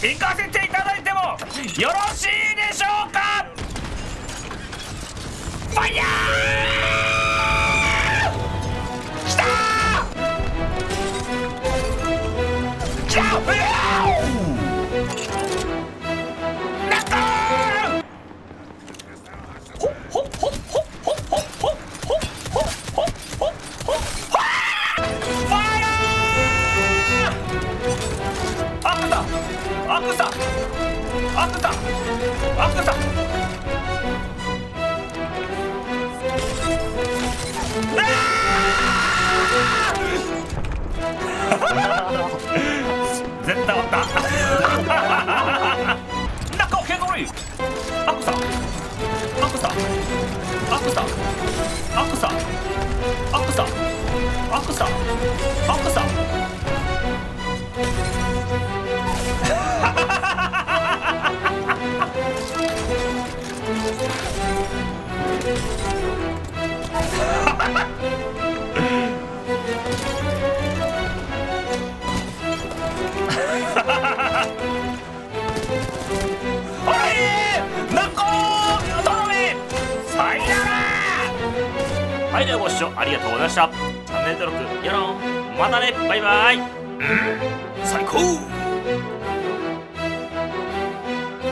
行かせていただいてもよろしいでしょうか？ファイヤー！きた！ー悪さ。悪さ。悪さ。絶対終わった。中をケゴリ悪さ。悪さ。悪さ。悪さ。さよならはいではご視聴ありがとうございました。チャンネル登録よろんまたねバイバイ。うん。最高。